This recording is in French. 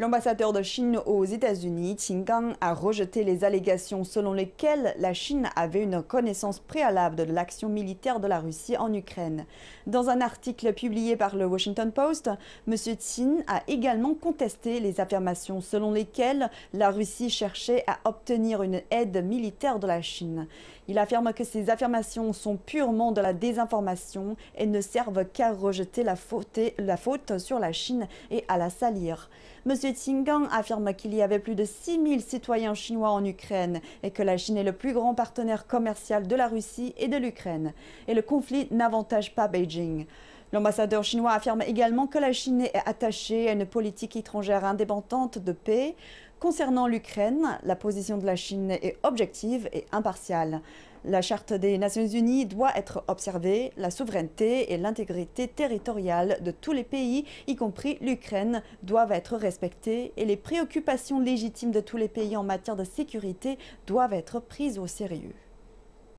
L'ambassadeur de Chine aux États-Unis, Qin Gang, a rejeté les allégations selon lesquelles la Chine avait une connaissance préalable de l'action militaire de la Russie en Ukraine. Dans un article publié par le Washington Post, M. Qin a également contesté les affirmations selon lesquelles la Russie cherchait à obtenir une aide militaire de la Chine. Il affirme que ces affirmations sont purement de la désinformation et ne servent qu'à rejeter la faute, sur la Chine et à la salir. Qingang affirme qu'il y avait plus de 6000 citoyens chinois en Ukraine et que la Chine est le plus grand partenaire commercial de la Russie et de l'Ukraine. Et le conflit n'avantage pas Beijing. L'ambassadeur chinois affirme également que la Chine est attachée à une politique étrangère indépendante de paix. Concernant l'Ukraine, la position de la Chine est objective et impartiale. La Charte des Nations Unies doit être observée, la souveraineté et l'intégrité territoriale de tous les pays, y compris l'Ukraine, doivent être respectées et les préoccupations légitimes de tous les pays en matière de sécurité doivent être prises au sérieux.